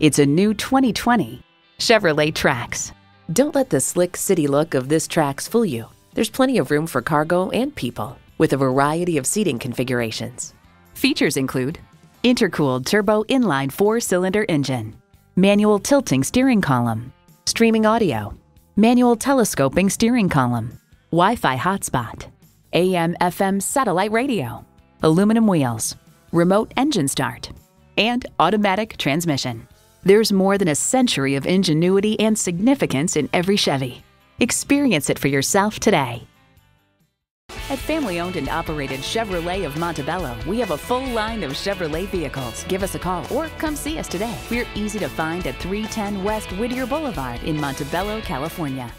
It's a new 2020 Chevrolet Trax. Don't let the slick city look of this Trax fool you. There's plenty of room for cargo and people with a variety of seating configurations. Features include intercooled turbo inline four cylinder engine, manual tilting steering column, streaming audio, manual telescoping steering column, Wi Fi hotspot, AM FM satellite radio, aluminum wheels, remote engine start, and automatic transmission. There's more than a century of ingenuity and significance in every Chevy. Experience it for yourself today. At family owned and operated Chevrolet of Montebello, we have a full line of Chevrolet vehicles. Give us a call or come see us today. We're easy to find at 310 West Whittier Boulevard in Montebello, California.